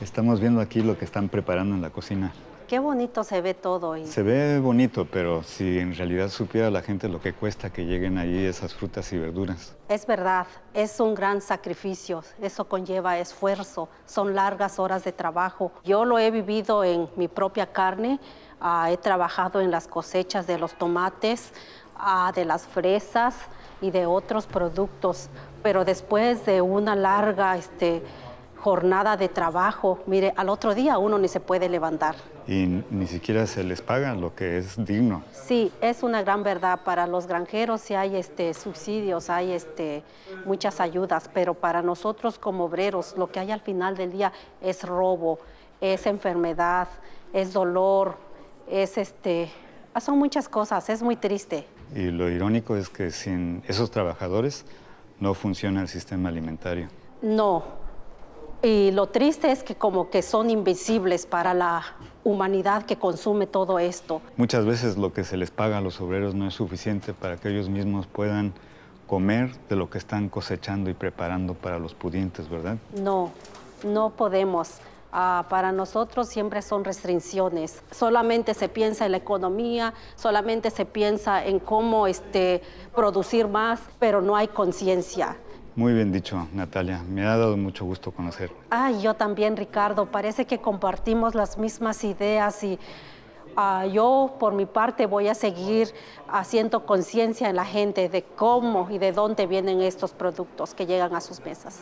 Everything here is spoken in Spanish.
Estamos viendo aquí lo que están preparando en la cocina. Qué bonito se ve todo. Y... Se ve bonito, pero si en realidad supiera la gente lo que cuesta que lleguen ahí esas frutas y verduras. Es verdad, es un gran sacrificio, eso conlleva esfuerzo, son largas horas de trabajo. Yo lo he vivido en mi propia carne, ah, he trabajado en las cosechas de los tomates, ah, de las fresas y de otros productos, pero después de una larga... Este, jornada de trabajo. Mire, al otro día uno ni se puede levantar. Y ni siquiera se les paga lo que es digno. Sí, es una gran verdad. Para los granjeros sí hay este, subsidios, hay este, muchas ayudas, pero para nosotros como obreros lo que hay al final del día es robo, es enfermedad, es dolor, es este, son muchas cosas, es muy triste. Y lo irónico es que sin esos trabajadores no funciona el sistema alimentario. No, y lo triste es que como que son invisibles para la humanidad que consume todo esto. Muchas veces lo que se les paga a los obreros no es suficiente para que ellos mismos puedan comer de lo que están cosechando y preparando para los pudientes, ¿verdad? No, no podemos. Ah, para nosotros siempre son restricciones. Solamente se piensa en la economía, solamente se piensa en cómo este, producir más, pero no hay conciencia. Muy bien dicho, Natalia. Me ha dado mucho gusto conocer. Ah, yo también, Ricardo. Parece que compartimos las mismas ideas y ah, yo, por mi parte, voy a seguir haciendo conciencia en la gente de cómo y de dónde vienen estos productos que llegan a sus mesas.